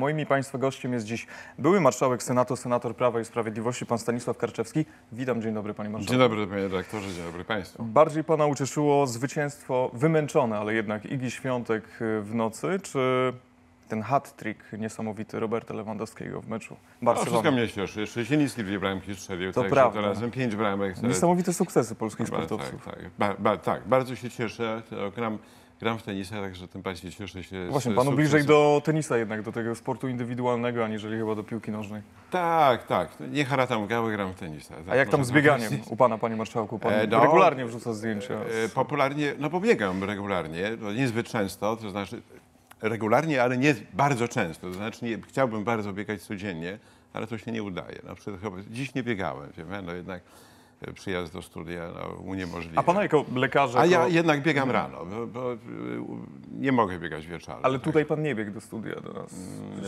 Moim i Państwa gościem jest dziś były marszałek Senatu, senator Prawa i Sprawiedliwości, pan Stanisław Karczewski. Witam, dzień dobry panie marszałku. Dzień dobry panie redaktorze, dzień dobry państwu. Bardziej pana ucieszyło zwycięstwo wymęczone, ale jednak Igi Świątek y, w nocy, czy ten hat-trick niesamowity Roberta Lewandowskiego w meczu No, wszystko Barcelony? mnie cieszy. Jeszcze Sienicki dwie bramki strzelił, To także prawda. to razem pięć bramek. Niesamowite sukcesy polskich ba- sportowców. Tak, tak, ba, ba, tak, bardzo się cieszę. Gram, gram w tenisa, także tym bardziej cieszę się. z Właśnie, panu sukcesu. bliżej do tenisa jednak, do tego sportu indywidualnego, aniżeli chyba do piłki nożnej. Tak, tak. Nie haratam gały, gram w tenisa. A Tak, jak tam z bieganiem u pana, panie marszałku? Pan E, no, regularnie wrzuca zdjęcia. E, Popularnie, no bo biegam regularnie, no niezbyt często, to znaczy regularnie, ale nie bardzo często. To znaczy nie, chciałbym bardzo biegać codziennie, ale to się nie udaje. Na przykład chyba dziś nie biegałem, wie no jednak przyjazd do studia no, uniemożliwia. A pana jako lekarza... A ja jako- jednak biegam rano, bo, bo y, nie mogę biegać wieczorem. Ale Tak. tutaj pan nie biegł do studia do nas.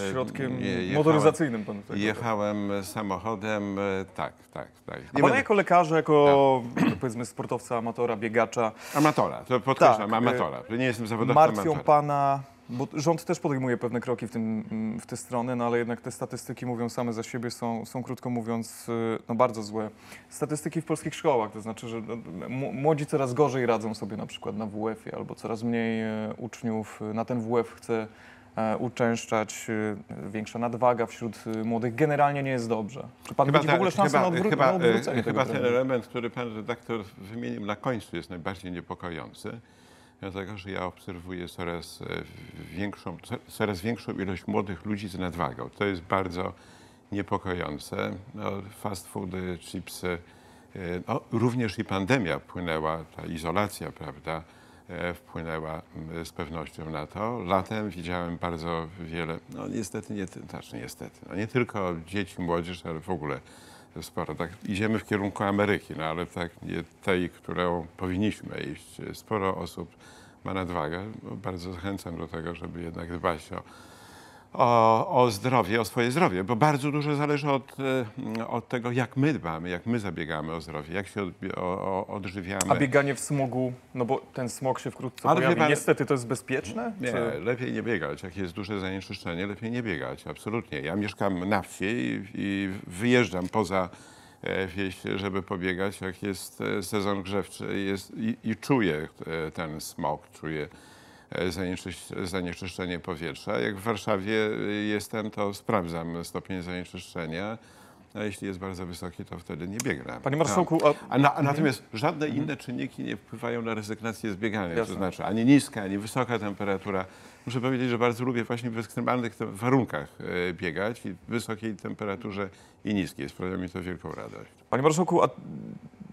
e, Środkiem nie, jechałem- motoryzacyjnym pan tutaj. Jechałem samochodem, e, tak, tak, tak. A pana będę- jako lekarza, jako powiedzmy sportowca, amatora, biegacza, Amatora, to podkreślam, Tak, amatora. To nie jestem zawodowcą martwią amatora. pana, bo rząd też podejmuje pewne kroki w, tym, w tę stronę, no ale jednak te statystyki mówią same za siebie, są, są krótko mówiąc y, no bardzo złe. Statystyki w polskich szkołach, to znaczy, że no, młodzi coraz gorzej radzą sobie na przykład na WF-ie, albo coraz mniej e, uczniów y, na ten WF chce e, uczęszczać, większa nadwaga wśród młodych. Generalnie nie jest dobrze. Czy pan widzi w ogóle szansę na, odwró- chyba, na odwrócenie e, tego chyba ten element, który pan redaktor wymienił na końcu jest najbardziej niepokojący. Dlatego, że ja obserwuję coraz e, większą, co- coraz większą ilość młodych ludzi z nadwagą. To jest bardzo niepokojące. No, fast foody, chipsy, e, no, również i pandemia wpłynęła, ta izolacja, prawda, e, wpłynęła z pewnością na to. Latem widziałem bardzo wiele, no niestety, nie, znaczy niestety, no, nie tylko dzieci, młodzież, ale w ogóle sporo. Tak, idziemy w kierunku Ameryki, no ale tak nie tej, którą powinniśmy iść. Sporo osób ma nadwagę. Bardzo zachęcam do tego, żeby jednak dbać o, o, o zdrowie, o swoje zdrowie, bo bardzo dużo zależy od, e, od tego, jak my dbamy, jak my zabiegamy o zdrowie, jak się odbi- o, odżywiamy. A bieganie w smogu, no bo ten smog się wkrótce Ale pojawi. pan- Niestety to jest bezpieczne? Nie, Czy- lepiej nie biegać. Jak jest duże zanieczyszczenie, lepiej nie biegać. Absolutnie. Ja mieszkam na wsi i, i wyjeżdżam poza e, wieś, żeby pobiegać, jak jest e, sezon grzewczy jest, i, i czuję e, ten smog, czuję e, zanieczysz- zanieczyszczenie powietrza. Jak w Warszawie e, jestem, to sprawdzam stopień zanieczyszczenia. A jeśli jest bardzo wysoki, to wtedy nie biegnę. Panie marszałku, a A, na, a natomiast żadne inne czynniki nie wpływają na rezygnację z biegania. Jasne. To znaczy ani niska, ani wysoka temperatura. Muszę powiedzieć, że bardzo lubię właśnie w ekstremalnych warunkach e, biegać i w wysokiej temperaturze i niskiej. Sprawia mi to wielką radość. Panie marszałku, a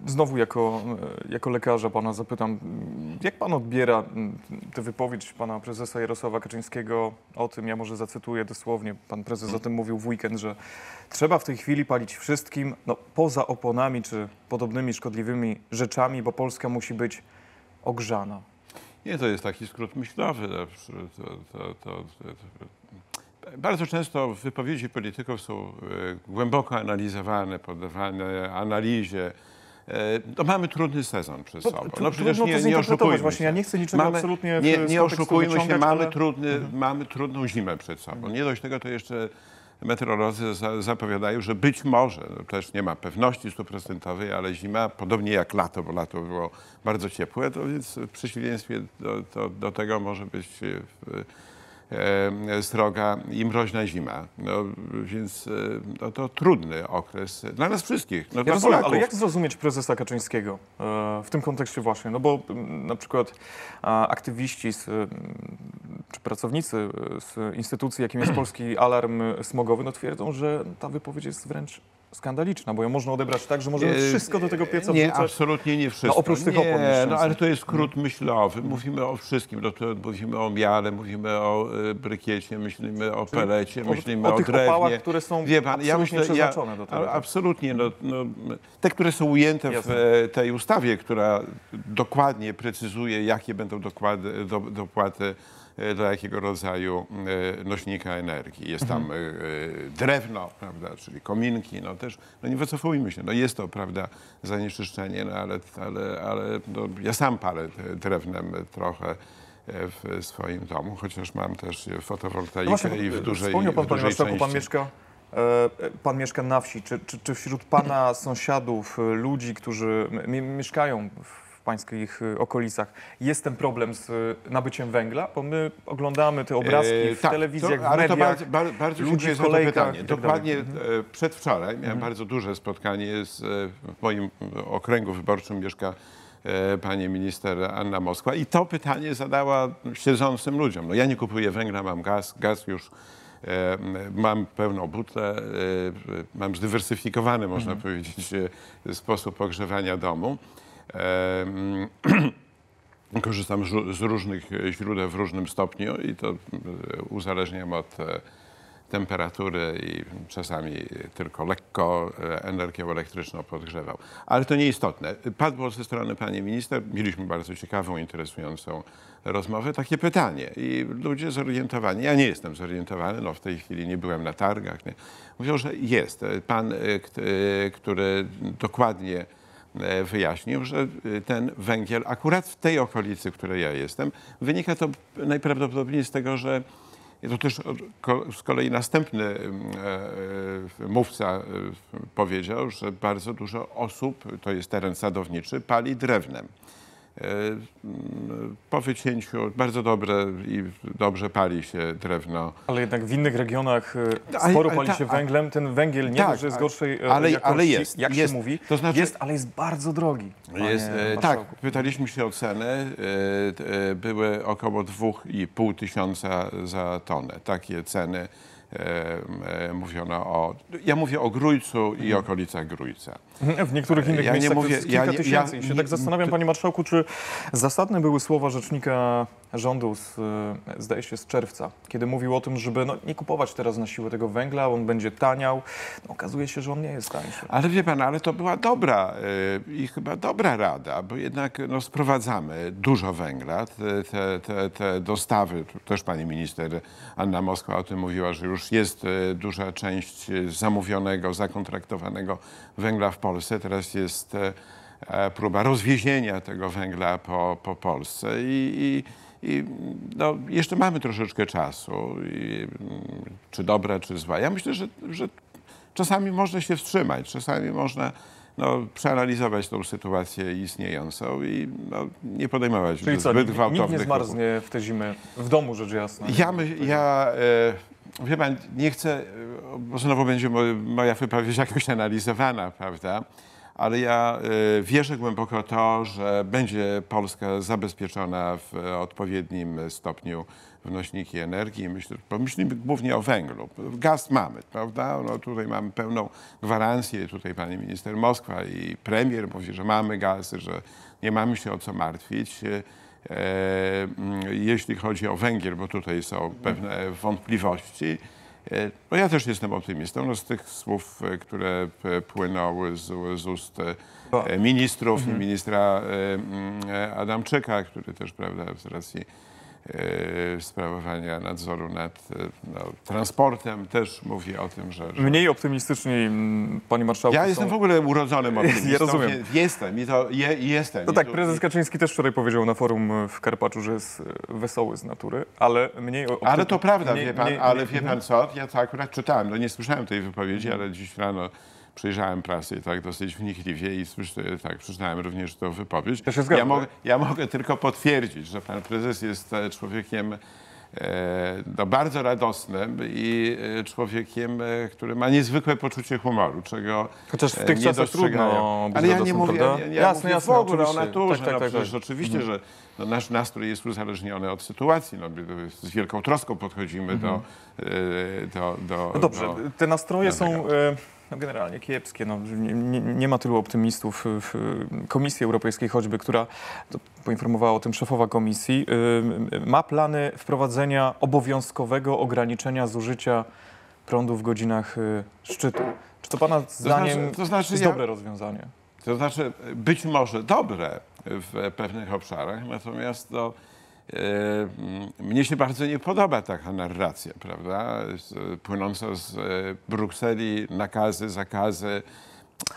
znowu jako, e, jako lekarza pana zapytam, jak pan odbiera tę wypowiedź pana prezesa Jarosława Kaczyńskiego o tym, ja może zacytuję dosłownie, pan prezes o tym mówił w weekend, że trzeba w tej chwili palić wszystkim, no poza oponami czy podobnymi szkodliwymi rzeczami, bo Polska musi być ogrzana. Nie, to jest taki skrót myślowy. To, to, bardzo często wypowiedzi polityków są e, głęboko analizowane, poddawane analizie. E, No mamy trudny sezon przed sobą. No przecież to nie, nie oszukujmy Właśnie się. ja nie chcę niczego Mamy, absolutnie w- nie, nie oszukujmy się, mamy, ale- Mhm. trudny, mamy trudną zimę przed sobą. Nie dość tego, to jeszcze meteorolodzy za, zapowiadają, że być może, no też nie ma pewności stuprocentowej, ale zima, podobnie jak lato, bo lato było bardzo ciepłe, to więc w przeciwieństwie do, do, do tego może być e, e, sroga i mroźna zima. No, więc e, no, to trudny okres dla nas wszystkich. No, Ja rozumiem, ale jak zrozumieć prezesa Kaczyńskiego e, w tym kontekście właśnie? No bo na przykład aktywiści z, czy pracownicy e, z instytucji, jakim jest Polski Alarm Smogowy, no twierdzą, że ta wypowiedź jest wręcz skandaliczna, bo ją można odebrać tak, że możemy E, wszystko do tego pieca Nie, wrzucać. absolutnie nie wszystko. No, oprócz tych opon nie, no, ale to jest skrót myślowy. Mówimy o wszystkim. No, to mówimy o miale, mówimy o e, brykiecie, myślimy o pelecie, o- myślimy o o, tych drewnie. opałach, które są Wie pan, ja absolutnie myślę, ja, przeznaczone do tego. a- Absolutnie. No, no, te, które są ujęte w Jasne. e, tej ustawie, która dokładnie precyzuje, jakie będą dokłady, do, dopłaty e, dla jakiego rodzaju e, nośnika energii. Jest tam Mhm. drewno, prawda, czyli kominki, no też, no nie wycofujmy się, no jest to, prawda, zanieczyszczenie, no ale, ale, ale no, ja sam palę drewnem trochę w swoim domu, chociaż mam też fotowoltaikę No i w dużej, wspomniał pan, w panie dużej marszałku, pan części. mieszka, e, pan mieszka na wsi. Czy, czy, czy wśród pana sąsiadów, e, ludzi, którzy mieszkają w pańskich e, okolicach, jest ten problem z e, nabyciem węgla? Bo my oglądamy te obrazki E, w tak, telewizjach, to, w ale to mediach. bardzo, bardzo, bardzo ludzi w kolejkach tak Dokładnie dalej. e, przedwczoraj miałem bardzo duże spotkanie z, e, w moim okręgu wyborczym mieszka e, pani minister Anna Moskwa i to pytanie zadała siedzącym ludziom. No ja nie kupuję węgla, mam gaz, gaz już e, mam pełną butlę, e, mam zdywersyfikowany, można powiedzieć, e, sposób ogrzewania domu. Korzystam z- różnych źródeł w różnym stopniu i to e, uzależniam od e, temperatury i czasami tylko lekko e, energią elektryczną podgrzewał. Ale to nieistotne. Padło ze strony pani minister, mieliśmy bardzo ciekawą, interesującą rozmowę, takie pytanie i ludzie zorientowani, ja nie jestem zorientowany, no w tej chwili nie byłem na targach, nie. mówią, że jest. Pan, kt- który dokładnie wyjaśnił, że e, ten węgiel akurat w tej okolicy, w której ja jestem, wynika to najprawdopodobniej z tego, że to też z kolei następny e, e, mówca e, powiedział, że bardzo dużo osób, to jest teren sadowniczy, pali drewnem. Po wycięciu bardzo dobre i dobrze pali się drewno Ale jednak w innych regionach e, Ale- sporo pali się węglem. Ten węgiel nie Tak, jest a- gorszej e, ale- jakości, ale jest, jak jest. się mówi. To znaczy- jest, ale jest bardzo drogi. Jest, e, tak, pytaliśmy się o cenę. Były około 2,5 tysiąca za tonę. Takie ceny e, e, mówiono o. Ja mówię o Grójcu i okolicach Grójca. W niektórych innych Ja nie miejscach mówię- to jest ja kilka nie- tysięcy. ja I się nie- tak zastanawiam, panie marszałku, czy zasadne były słowa rzecznika rządu, z, e, zdaje się, z czerwca, kiedy mówił o tym, żeby no, nie kupować teraz na siłę tego węgla, on będzie taniał. No, okazuje się, że on nie jest tańszy. Ale wie pan, ale to była dobra e, i chyba dobra rada, bo jednak no, sprowadzamy dużo węgla. Te, te, te, te dostawy, też pani minister Anna Moskwa o tym mówiła, że już jest e, duża część zamówionego, zakontraktowanego węgla w Polsce. Teraz jest próba rozwiezienia tego węgla po, po Polsce i, i, i no, jeszcze mamy troszeczkę czasu. I, mm, czy dobra, czy zła. Ja myślę, że, że czasami można się wstrzymać, czasami można no, przeanalizować tą sytuację istniejącą i no, nie podejmować Czyli co, zbyt nikt, nikt gwałtownych nie ruchów. zmarznie w tę zimę w domu, rzecz jasna. Ja, my, ja e, wie pan, nie chcę, e, bo znowu będzie mo, moja wypowiedź jakoś analizowana, prawda? Ale ja e, wierzę głęboko to, że będzie Polska zabezpieczona w odpowiednim stopniu w nośniki energii. Myślę, bo myślimy głównie o węglu. Gaz mamy, prawda? No, tutaj mamy pełną gwarancję. Tutaj pani minister Moskwa i premier mówi, że mamy gaz, że nie mamy się o co martwić. E, E, mm, Jeśli chodzi o węgiel, bo tutaj są pewne wątpliwości, no ja też jestem optymistą. No z tych słów, e, które p- płynęły z, z ust e, ministrów i ministra e, e, Adamczyka, który też prawda, z racji e, sprawowania nadzoru nad e, no, transportem też mówi o tym, że, że Mniej optymistyczni, mm, panie marszałku, ja są... jestem w ogóle urodzonym optymistą. Ja rozumiem. Jestem i to je, jestem. No tak, prezes Kaczyński też wczoraj powiedział na forum w Karpaczu, że jest e, wesoły z natury, ale mniej... Ale to prawda, mniej- wie pan, mniej- ale mniej- wie pan co, ja to akurat czytałem, no nie słyszałem tej wypowiedzi, ale dziś rano przejrzałem prasę i tak dosyć wnikliwie i słyszę, tak, przeczytałem również tę wypowiedź. Ja się ja, mogę, ja mogę tylko potwierdzić, że pan prezes jest e, człowiekiem e, no, bardzo radosnym i e, człowiekiem, e, który ma niezwykłe poczucie humoru, czego Chociaż w e, tych nie czasach trudno Ale ja nie mówię, prawda? ja, ja Jasne, mówię jasne, w ogóle oczywiście. o naturze. Tak, tak, no, tak, przecież tak. oczywiście, że no, nasz nastrój jest uzależniony od sytuacji. No, z wielką troską podchodzimy do, e, do, do... No dobrze, do, te nastroje są Dlatego. No generalnie kiepskie. No, nie, nie, ma tylu optymistów w Komisji Europejskiej choćby, która to poinformowała o tym szefowa komisji, ma plany wprowadzenia obowiązkowego ograniczenia zużycia prądu w godzinach e, szczytu. Czy to pana zdaniem to znaczy jest ja- dobre rozwiązanie? To znaczy być może dobre w pewnych obszarach, natomiast no, e, mm, mnie się bardzo nie podoba taka narracja, prawda, płynąca z e, Brukseli, nakazy, zakazy.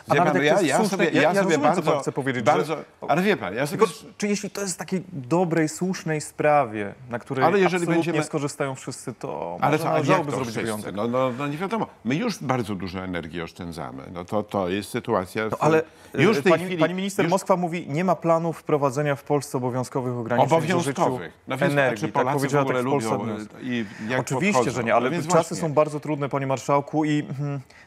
A Wie pan, jak ja, ja słuszne- sobie, ja- ja sobie rozumiem, co bardzo, pan chce powiedzieć, że- bardzo, ale wie pan, ja sobie Tylko, czy jeśli to jest takiej dobrej, słusznej sprawie, na której Ale jeżeli będziemy- skorzystają wszyscy, to Ale może należałoby zrobić wyjątek. No, no, no nie wiadomo. My już bardzo dużo energii oszczędzamy. No to, to jest sytuacja... No, ale już w tej pani, chwili, pani minister już Moskwa mówi, nie ma planów wprowadzenia w Polsce obowiązkowych ograniczeń obowiązkowych. No więc, energii. czy tak Polacy w powiedziała tak w Polsce lubią e, i jak Oczywiście, podchodzą? że nie, ale No czasy właśnie. są bardzo trudne, panie marszałku, i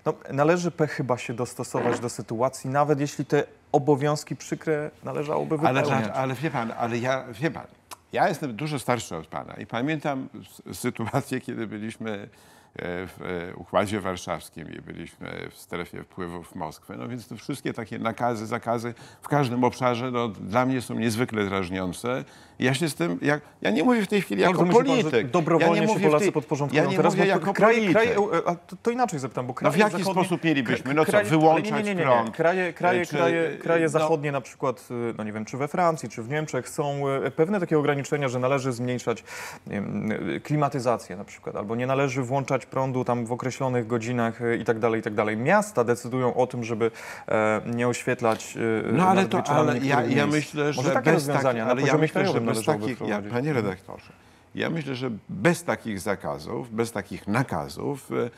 no, należy chyba się dostosować do sytuacji, nawet jeśli te obowiązki przykre należałoby Ale, wypełniać. dla- ale wie pan, ale ja, wie pan, ja jestem dużo starszy od pana i pamiętam sytuację, kiedy byliśmy w e, Układzie Warszawskim i byliśmy w strefie wpływów Moskwy. No więc te wszystkie takie nakazy, zakazy w każdym obszarze no, dla mnie są niezwykle drażniące. Ja się z tym, jak, ja nie mówię w tej chwili jako to polityk. dobrowolnie ja nie się mówię w Polacy tej, podporządkują Ja nie teraz, mówię jako kraje, polityk. kraje, a to, to inaczej zapytam, bo kraje w jaki zachodnie, sposób mielibyśmy? No co, kraje- wyłączać ale nie, nie, nie, nie. Kraje, kraje, Czy- kraje, kraje no- zachodnie na przykład, y, no nie wiem, czy we Francji, czy w Niemczech są y, pewne takie ograniczenia, że należy zmniejszać nie wiem, y, klimatyzację na przykład, albo nie należy włączać prądu tam w określonych godzinach y, i tak dalej, i tak dalej. Miasta decydują o tym, żeby e, nie oświetlać y, No ale to, ale ja, ja myślę, że Może takie bez rozwiązania na ale ja myślę, że bez takich, ja, panie redaktorze, ja myślę, że bez takich zakazów, bez takich nakazów e,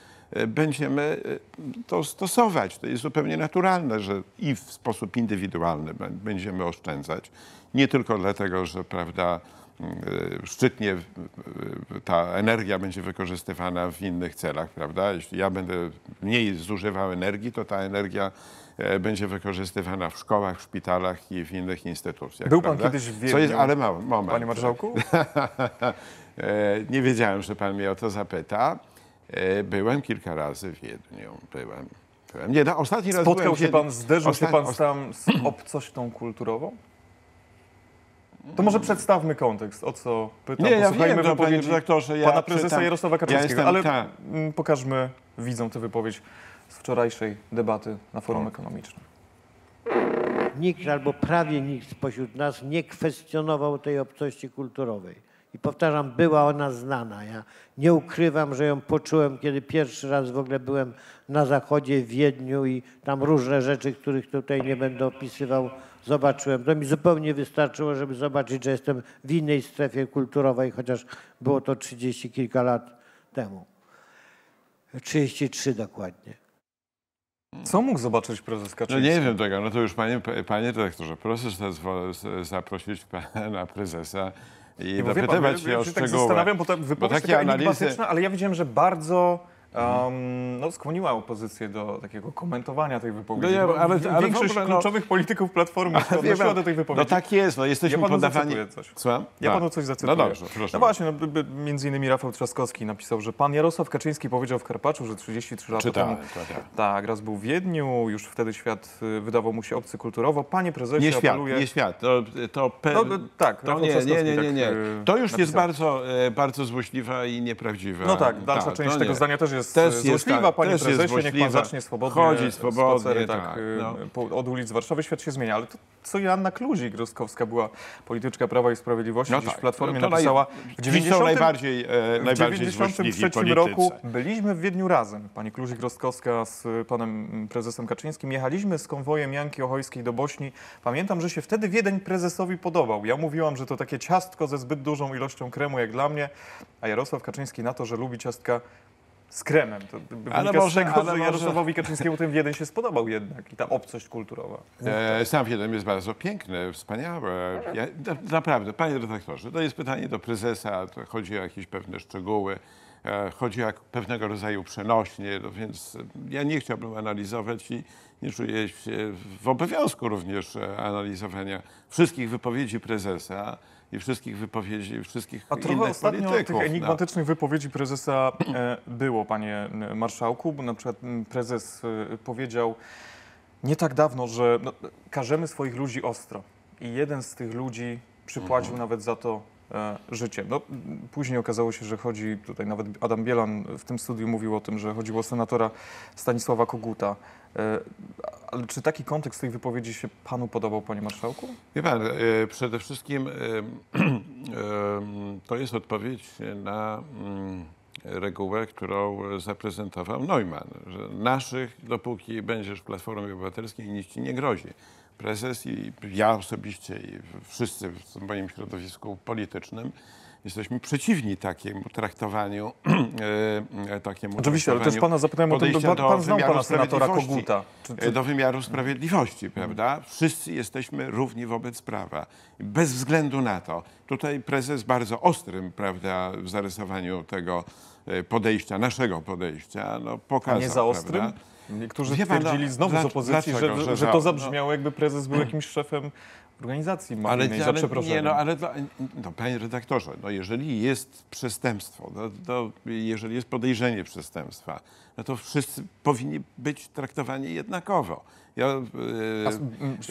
e, będziemy e, to stosować. To jest zupełnie naturalne, że i w sposób indywidualny bę- będziemy oszczędzać. Nie tylko dlatego, że prawda, e, szczytnie w- w- ta energia będzie wykorzystywana w innych celach, prawda? Jeśli ja będę mniej zużywał energii, to ta energia e, będzie wykorzystywana w szkołach, w szpitalach i w innych instytucjach. Był pan prawda? kiedyś w Co jest, Wiedniu, ale mało, moment. Panie marszałku? E, Nie wiedziałem, że pan mnie o to zapyta. E, Byłem kilka razy w Wiedniu. Byłem. byłem. Nie, no, ostatni raz Spotkał byłem w się Wiedniu- pan, zderzył się pan tam z obcością kulturową? To może przedstawmy kontekst, o co pytam. Nie, ja wiem, to, panie wypowiedzi redaktorze, ja pana prezesa czytam- Jarosława ja Kaczyńskiego, jestem- ale tak. mm, pokażmy widzom tę wypowiedź z wczorajszej debaty na forum O. ekonomicznym. nikt albo prawie nikt spośród nas nie kwestionował tej obcości kulturowej. I powtarzam, była ona znana. Ja nie ukrywam, że ją poczułem, kiedy pierwszy raz w ogóle byłem na zachodzie w Wiedniu i tam różne rzeczy, których tutaj nie będę opisywał, zobaczyłem. To mi zupełnie wystarczyło, żeby zobaczyć, że jestem w innej strefie kulturowej, chociaż było to trzydzieści kilka lat temu. 33 dokładnie. Co mógł zobaczyć prezes No Kaczyński? nie wiem tego, no to już panie, panie dyrektorze, proszę zaprosić pana prezesa i bo pan, dopytywać ja- się o ja tak szczegóły. zastanawiam, bo ta wypowiedź takie taka analizy- enigmatyczna, ale ja widziałem, że bardzo um, no, skłoniła opozycję do takiego komentowania tej wypowiedzi. No ja- ale- ale większość ogóle, no- kluczowych polityków Platformy odnosiła do tej wypowiedzi. No tak jest, no jesteśmy Ja poddawani... coś. Co? Ja Tak. panu coś zacytuję. No dobrze, proszę. No właśnie, no, między innymi Rafał Trzaskowski napisał, że pan Jarosław Kaczyński powiedział w Karpaczu, że 33 lata Czytałem, temu to tak. tak, raz był w Wiedniu, już wtedy świat y, wydawał mu się obcy kulturowo. Panie prezesie, Nie świat, apeluję... nie świat. To, to pe... No, no, tak, to nie, nie, nie, nie, tak, nie. y, To już jest napisał. bardzo, e, bardzo złośliwa i nieprawdziwa. No tak, dalsza Tak, część tego zdania też jest Też też jest złośliwa, tak, panie też jest prezesie, niech pan złośliwa. zacznie swobodnie Chodzić swobodnie, spacery, tak, tak, y, no. od ulic Warszawy, świat się zmienia. Ale to, co Joanna Kluzik-Rostkowska była polityczka Prawa i Sprawiedliwości, No tak, w Platformie naj- napisała w Ci 90 są najbardziej, e, w najbardziej 1993 złośliwi politycy. roku byliśmy w Wiedniu razem. Pani Kluzik-Rostkowska z panem prezesem Kaczyńskim. Jechaliśmy z konwojem Janki Ochojskiej do Bośni. Pamiętam, że się wtedy Wiedeń prezesowi podobał. Ja mówiłam, że to takie ciastko ze zbyt dużą ilością kremu jak dla mnie, a Jarosław Kaczyński na to, że lubi ciastka z kremem. To Ale może- tego, ale że Jarosławowi Kaczyńskiemu ten Wiedeń się spodobał jednak i ta obcość kulturowa. E, Sam Wiedeń jest bardzo piękny, wspaniały. Ja, na, naprawdę, panie redaktorze, to jest pytanie do prezesa, to chodzi o jakieś pewne szczegóły, e, chodzi o pewnego rodzaju przenośnie, no więc e, ja nie chciałbym analizować i nie czuję się w obowiązku również e, analizowania wszystkich wypowiedzi prezesa i wszystkich wypowiedzi wszystkich A trochę innych ostatnio polityków. tych no. enigmatycznych wypowiedzi prezesa e, było, panie marszałku, bo na przykład prezes e, powiedział nie tak dawno, że no, każemy swoich ludzi ostro i jeden z tych ludzi przypłacił Mhm. nawet za to e, życie. No, później okazało się, że chodzi, tutaj nawet Adam Bielan w tym studiu mówił o tym, że chodziło o senatora Stanisława Koguta. E, ale czy taki kontekst tej wypowiedzi się panu podobał, panie marszałku? Wie pan, e, przede wszystkim e, to jest odpowiedź na mm, regułę, którą zaprezentował Neumann, że naszych, dopóki będziesz w Platformie Obywatelskiej, nic ci nie grozi. Prezes i ja osobiście i wszyscy w moim środowisku politycznym jesteśmy przeciwni takiemu traktowaniu. e, e, takiemu Oczywiście, ale też traktowaniu pana zapytałem o to, podejścia pan, do pan znał wymiaru pana senatora. Koguta. Czy, czy, do wymiaru sprawiedliwości, prawda? Wszyscy jesteśmy równi wobec prawa. Bez względu na to. Tutaj prezes bardzo ostrym, prawda, w zarysowaniu tego e, podejścia, naszego podejścia, no a pokazał, nie za ostrym? prawda? Niektórzy Wie pan, no, twierdzili znowu z dlac- opozycji, że, dlaczego, że, że że to no. zabrzmiało, jakby prezes był jakimś szefem organizacji mafijnej, za nie, no, ale dla, no, panie redaktorze, no, jeżeli jest przestępstwo, no, to jeżeli jest podejrzenie przestępstwa, no to wszyscy powinni być traktowani jednakowo. Ja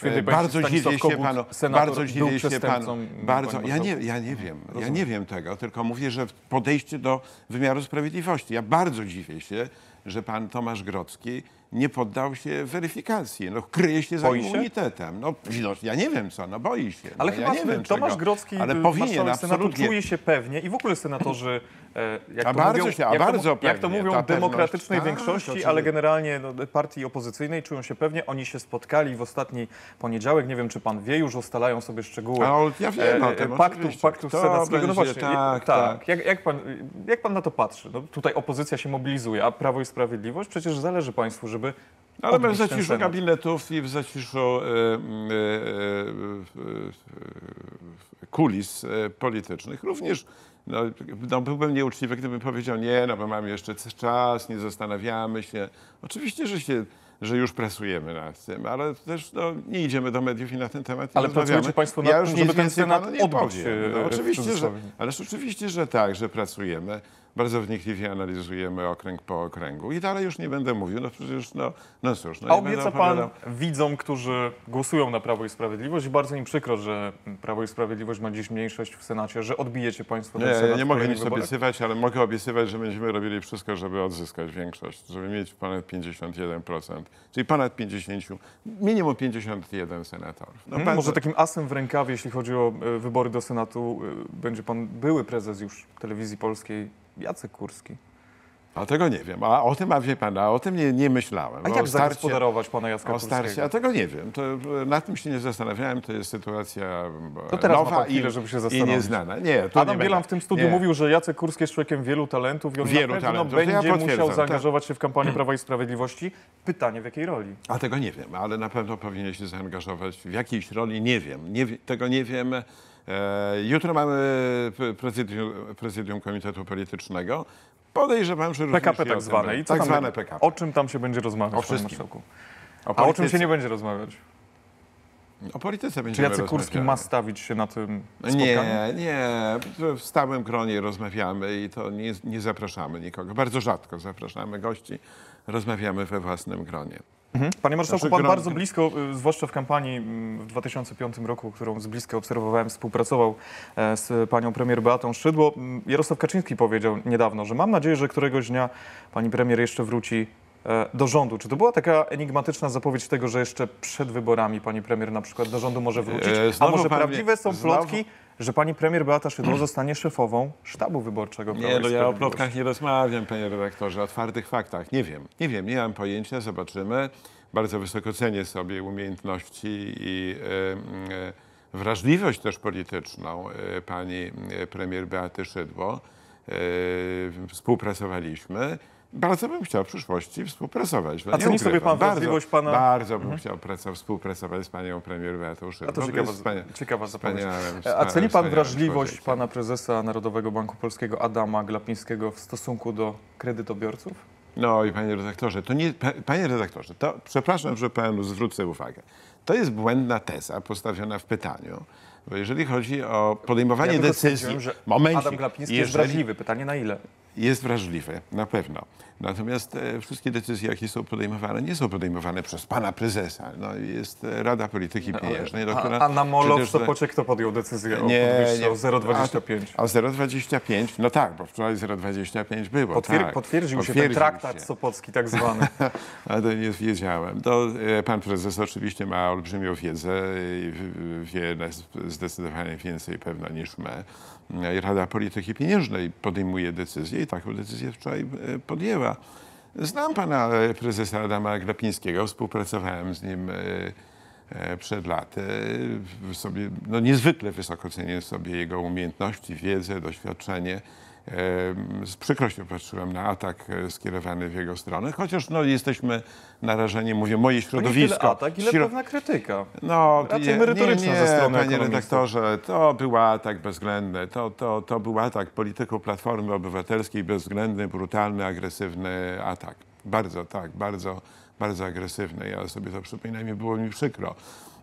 e, bardzo dziwię się panu, bardzo dziwię się panu, bardzo, ja nie, ja nie wiem, ja Rozumiem. nie wiem tego, tylko mówię, że podejście do wymiaru sprawiedliwości. Ja bardzo dziwię się, że pan Tomasz Grodzki nie poddał się weryfikacji. No, kryje się za Boi się? immunitetem. No, no, ja nie wiem co, no boi się. Ale no, chyba ja nie wiem Tomasz czego. Grodzki, ale powinien absolutnie. czuje się pewnie i w ogóle senatorzy, e, jak A to bardzo mówią, się- a jak, bardzo to, jak to mówią, Ta pewność- demokratycznej tak, większości, oczywiście. ale generalnie no, partii opozycyjnej czują się pewnie. Oni się spotkali w ostatni poniedziałek. Nie wiem, czy pan wie, już ustalają sobie szczegóły A, ja wiem e, tym, paktu, paktu senackiego. No właśnie, tak, tak. tak. Jak, jak, pan, jak pan na to patrzy? No, tutaj opozycja się mobilizuje, a Prawo i Sprawiedliwość przecież zależy państwu, żeby Ale w odbić ten zaciszu gabinetów i w zaciszu e, e, e, kulis politycznych również no, no, byłbym nieuczciwy, gdybym powiedział nie, no bo mamy jeszcze czas, nie zastanawiamy się. Oczywiście, że się że już pracujemy nad tym, ale też no, nie idziemy do mediów i na ten temat nie Ale rozmawiamy. pracujecie państwo nad ja tym, żeby ten Senat nie odbyć, powiem. No, w oczywiście, że, ależ oczywiście, że tak, że pracujemy. Bardzo wnikliwie analizujemy okręg po okręgu. I dalej już nie będę mówił, no przecież, no, no cóż. No, A obieca pan widzom, którzy głosują na Prawo i Sprawiedliwość bardzo im przykro, że Prawo i Sprawiedliwość ma dziś mniejszość w Senacie, że odbijecie państwo ten Nie, Senat ja nie mogę nic wyborach. obiecywać, ale mogę obiecywać, że będziemy robili wszystko, żeby odzyskać większość, żeby mieć ponad 51%, czyli ponad 50, minimum 51 senatorów. No, Hmm, Może takim asem w rękawie, jeśli chodzi o e, wybory do Senatu, e, będzie pan były prezes już telewizji polskiej, Jacek Kurski. A tego nie wiem. A o tym, a wie pan, a o tym nie, nie myślałem. A jak starcie- zagospodarować pana Jacka O starcie, a tego nie wiem. To, e, nad tym się nie zastanawiałem. To jest sytuacja e, To teraz nowa chwilę, i, żeby się i nieznana. Nie, to Adam nie Bielan w tym studiu Nie. mówił, że Jacek Kurski jest człowiekiem wielu talentów i on Wielu na pewno talentów. To ja będzie musiał tak. zaangażować się w kampanię Prawa i Sprawiedliwości. Pytanie w jakiej roli? A tego nie wiem, ale na pewno powinien się zaangażować w jakiejś roli. Nie wiem. Nie, tego nie wiem. E, jutro mamy prezydium, prezydium Komitetu Politycznego. Podejrzewam, że PKP tak tym zwane. I Tak tam, zwane PKP. O czym tam się będzie rozmawiać, O wszystkim. marszałku? O A o czym polityce- się nie będzie rozmawiać? O polityce Czy będziemy Jacek Kurski rozmawiali. ma stawić się na tym spotkaniu? Nie, nie. W stałym gronie rozmawiamy i to nie, nie zapraszamy nikogo. Bardzo rzadko zapraszamy gości. Rozmawiamy we własnym gronie. Mhm. Panie marszałku, Znaczy, pan bardzo blisko, y, zwłaszcza w kampanii mm, w 2005 roku, którą z bliska obserwowałem, współpracował e, z panią premier Beatą Szydło. Jarosław Kaczyński powiedział niedawno, że mam nadzieję, że któregoś dnia pani premier jeszcze wróci e, do rządu. Czy to była taka enigmatyczna zapowiedź tego, że jeszcze przed wyborami pani premier na przykład do rządu może wrócić? E, A może prawdziwe są plotki, że pani premier Beata Szydło zostanie szefową sztabu wyborczego Prawa Nie, no ja o plotkach nie rozmawiam, panie redaktorze, o twardych faktach. Nie wiem, nie wiem, nie mam pojęcia, zobaczymy. Bardzo wysoko cenię sobie umiejętności i e, e, wrażliwość też polityczną e, pani premier Beaty Szydło. Współpracowaliśmy. Bardzo bym chciał w przyszłości współpracować. No A nie ceni sobie pan wrażliwość pana- Bardzo bym chciał praca, współpracować z panią premier Beatą Szydło. A to bo ciekawa, jest wspania- ciekawa zapowiedź. A ceni pan wrażliwość pana prezesa Narodowego Banku Polskiego Adama Glapińskiego w stosunku do kredytobiorców? No i panie redaktorze, to nie, pa- panie redaktorze, to przepraszam, że panu zwrócę uwagę. To jest błędna teza postawiona w pytaniu, bo jeżeli chodzi o podejmowanie tylko decyzji, że Adam Glapiński jest jeżeli- wrażliwy. Pytanie na ile? Jest wrażliwy, na pewno. Natomiast e, wszystkie decyzje, jakie są podejmowane, nie są podejmowane przez pana prezesa. No, jest e, Rada Polityki Pieniężnej, do która... A, a na Molo w Sopocie kto podjął decyzję o Nie, podwyżce nie. o 0,25? A, a 0,25, no tak, bo wczoraj 0,25 było. Potwier- tak. potwierdził się ten Potwierdził traktat się. sopocki tak zwany. Ale to nie wiedziałem. To e, pan prezes oczywiście ma olbrzymią wiedzę i wie zdecydowanie więcej pewno niż my. Rada Polityki Pieniężnej podejmuje decyzję i taką decyzję wczoraj e, podjęła. Znam pana e, prezesa Adama Glapińskiego, współpracowałem z nim e, przed laty. Sobie, no niezwykle wysoko cenię sobie jego umiejętności, wiedzę, doświadczenie. Z przykrością patrzyłem na atak e, skierowany w jego stronę, chociaż no, jesteśmy narażeni, mówię, moje To nie środowisko. tyle atak, ile śro- pewna krytyka. no, Raczej merytoryczna nie, ze strony Panie redaktorze, to był atak bezwzględny. To, to, to był atak polityków Platformy Obywatelskiej, bezwzględny, brutalny, agresywny atak. Bardzo, tak, bardzo, bardzo agresywny. Ja sobie to przypominam i było mi przykro.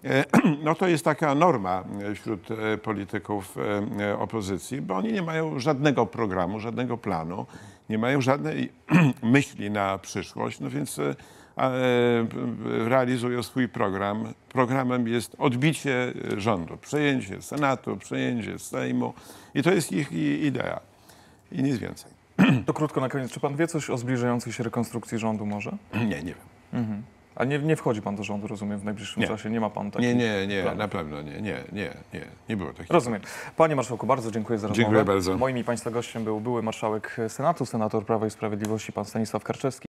E, No to jest taka norma e, wśród e, polityków opozycji, bo oni nie mają żadnego programu, żadnego planu, nie mają żadnej myśli na przyszłość, no więc realizują swój program. Programem jest odbicie rządu, przejęcie Senatu, przejęcie Sejmu i to jest ich idea. I nic więcej. To krótko na koniec. Czy pan wie coś o zbliżającej się rekonstrukcji rządu może? Nie, nie wiem. Mhm. A nie, nie wchodzi pan do rządu, rozumiem, w najbliższym Nie. czasie. Nie ma pan takich Nie, nie, nie, planów. na pewno nie, nie, nie, nie, nie było takiego. Rozumiem. Panie Marszałku, bardzo dziękuję za rozmowę. Dziękuję bardzo. Moim i Państwa gościem był były marszałek Senatu, senator Prawa i Sprawiedliwości, pan Stanisław Karczewski.